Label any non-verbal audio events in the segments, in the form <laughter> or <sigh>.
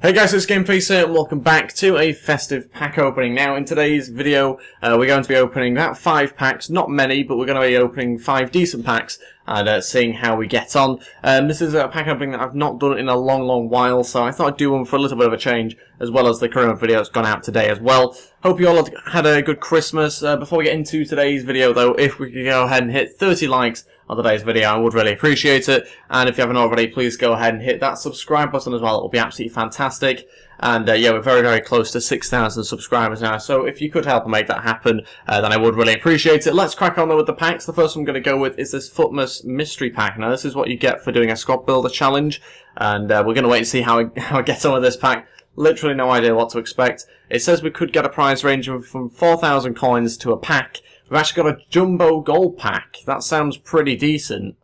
Hey guys, it's Gameface here and welcome back to a festive pack opening. Now in today's video uh, we're going to be opening about 5 packs, not many, but we're going to be opening 5 decent packs and uh, seeing how we get on. Um, this is a pack opening that I've not done in a long long while so I thought I'd do one for a little bit of a change as well as the current video that's gone out today as well. Hope you all had a good Christmas. Uh, before we get into today's video though, if we could go ahead and hit 30 likes on today's video. I would really appreciate it. And if you haven't already, please go ahead and hit that subscribe button as well. It will be absolutely fantastic. And uh, yeah, we're very, very close to 6,000 subscribers now. So if you could help make that happen, uh, then I would really appreciate it. Let's crack on though with the packs. The first one I'm going to go with is this Futmas Mystery Pack. Now this is what you get for doing a Squad Builder Challenge. And uh, we're going to wait and see how I, <laughs> how I get on with this pack. Literally no idea what to expect. It says we could get a prize range of from 4,000 coins to a pack. We've actually got a jumbo gold pack. That sounds pretty decent.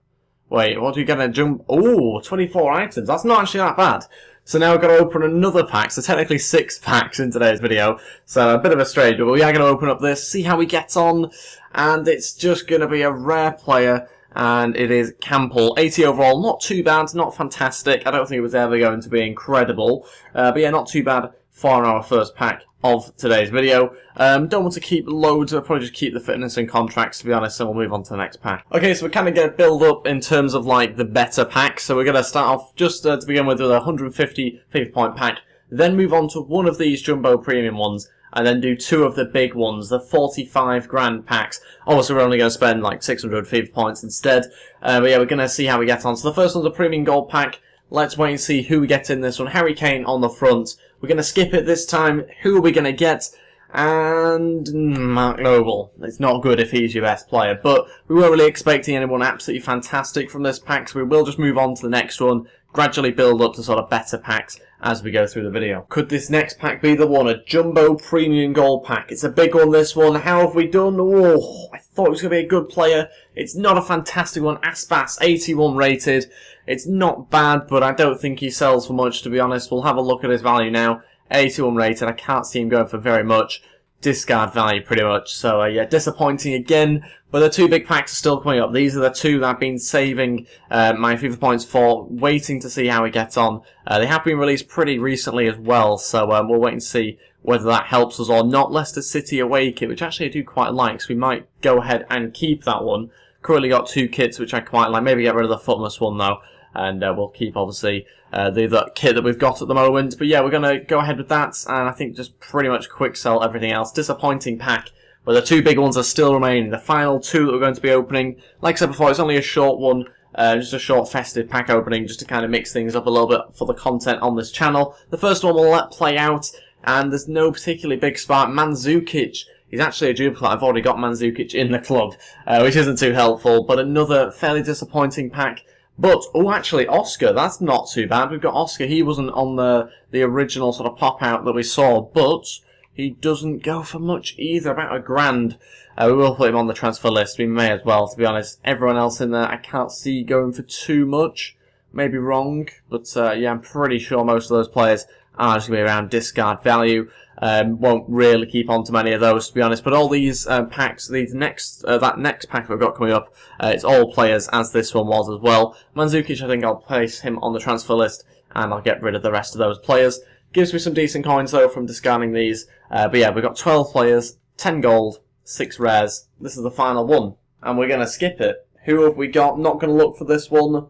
Wait, what do you get a jumbo? Oh, 24 items. That's not actually that bad. So now we've got to open another pack. So technically six packs in today's video. So a bit of a strange, but we are going to open up this, see how we get on. And it's just going to be a rare player. And it is Campbell. 80 overall, not too bad, not fantastic. I don't think it was ever going to be incredible. Uh, but yeah, not too bad for our first pack of today's video. Um, don't want to keep loads, I'll probably just keep the fitness and contracts to be honest, and we'll move on to the next pack. Okay, so we're kind of going to build up in terms of like the better packs. So we're going to start off just uh, to begin with with a 150 50 point pack, then move on to one of these jumbo premium ones, and then do two of the big ones, the 45 grand packs. Obviously, we're only going to spend like 650 points instead. Uh, but yeah, we're going to see how we get on. So the first one's a premium gold pack. Let's wait and see who we get in this one. Harry Kane on the front. We're going to skip it this time. Who are we going to get? And Mark Noble. It's not good if he's your best player, but we weren't really expecting anyone absolutely fantastic from this pack, so we will just move on to the next one, gradually build up to sort of better packs as we go through the video. Could this next pack be the one? A Jumbo Premium Gold pack. It's a big one, this one. How have we done? Oh, I thought it was going to be a good player. It's not a fantastic one. Aspas, 81 rated. It's not bad, but I don't think he sells for much, to be honest. We'll have a look at his value now. 81 rated. I can't see him going for very much. Discard value, pretty much. So, uh, yeah, disappointing again. But the two big packs are still coming up. These are the two that I've been saving uh, my FIFA points for, waiting to see how he gets on. Uh, they have been released pretty recently as well, so um, we'll wait and see whether that helps us or not. Leicester City away kit, which actually I do quite like, so we might go ahead and keep that one. Currently got two kits, which I quite like. Maybe get rid of the Futmas one, though and uh, we'll keep obviously uh, the, kit that we've got at the moment. But yeah, we're going to go ahead with that, and I think just pretty much quick sell everything else. Disappointing pack, but the two big ones are still remaining. The final two that we're going to be opening, like I said before, it's only a short one. Uh, just a short festive pack opening just to kind of mix things up a little bit for the content on this channel. The first one we'll let play out, and there's no particularly big spark. Mandzukic He's actually a duplicate. I've already got Mandzukic in the club, uh, which isn't too helpful. But another fairly disappointing pack. But, oh, actually, Oscar, that's not too bad. We've got Oscar. He wasn't on the, the original sort of pop-out that we saw, but he doesn't go for much either, about a grand. Uh, we will put him on the transfer list. We may as well, to be honest. Everyone else in there, I can't see going for too much. Maybe wrong, but uh, yeah, I'm pretty sure most of those players are just going to be around discard value. Um, won't really keep on to many of those, to be honest. But all these uh, packs, these next, uh, that next pack we've got coming up, uh, it's all players as this one was as well. Mandzukic, I think I'll place him on the transfer list, and I'll get rid of the rest of those players. Gives me some decent coins though from discarding these. Uh, but yeah, we've got 12 players, 10 gold, 6 rares. This is the final one, and we're going to skip it. Who have we got? Not going to look for this one.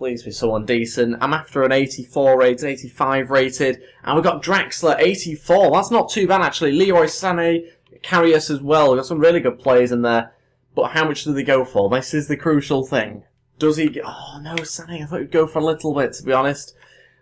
Please be someone decent. I'm after an 84 rated, 85 rated. And we've got Draxler, 84. That's not too bad, actually. Leroy Sané, Karius as well. We've got some really good players in there. But how much do they go for? This is the crucial thing. Does he... Oh, no, Sané. I thought he'd go for a little bit, to be honest.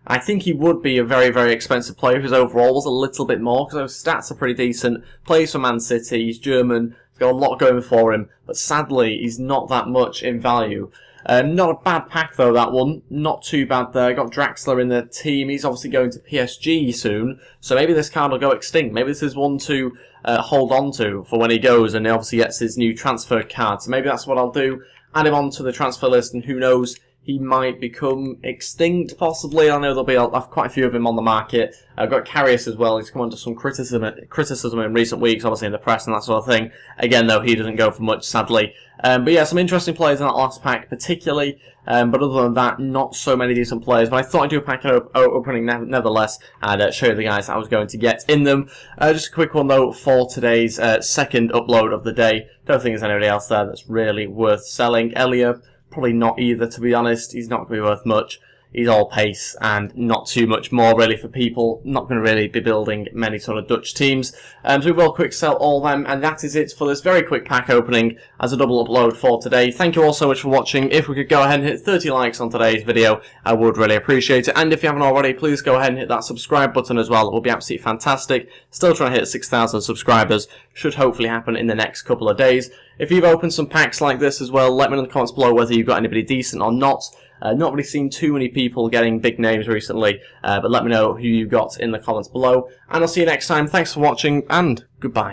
I think he would be a very, very expensive player if his overall was a little bit more, because his stats are pretty decent. Plays for Man City, he's German, he's got a lot going for him, but sadly, he's not that much in value. Uh, not a bad pack though, that one. Not too bad there. Got Draxler in the team. He's obviously going to PSG soon, so maybe this card will go extinct. Maybe this is one to uh, hold on to for when he goes and he obviously gets his new transfer card. So maybe that's what I'll do. Add him onto the transfer list and who knows, he might become extinct, possibly. I know there'll be a, quite a few of him on the market. I've got Karius as well. He's come under some criticism criticism in recent weeks, obviously in the press and that sort of thing. Again, though, he doesn't go for much, sadly. Um, but yeah, some interesting players in that last pack, particularly. Um, but other than that, not so many decent players. But I thought I'd do a pack op opening nevertheless and uh, show you the guys I was going to get in them. Uh, just a quick one though for today's uh, second upload of the day. Don't think there's anybody else there that's really worth selling. Elia, probably not either to be honest. He's not going to be worth much he's all pace and not too much more really for people. Not going to really be building many sort of Dutch teams. Um, so we will quick sell all them and that is it for this very quick pack opening as a double upload for today. Thank you all so much for watching. If we could go ahead and hit 30 likes on today's video, I would really appreciate it. And if you haven't already, please go ahead and hit that subscribe button as well. It will be absolutely fantastic. Still trying to hit 6,000 subscribers. Should hopefully happen in the next couple of days. If you've opened some packs like this as well, let me know in the comments below whether you've got anybody decent or not. Uh, not really seen too many people getting big names recently, uh, but let me know who you got in the comments below. And I'll see you next time. Thanks for watching, and goodbye.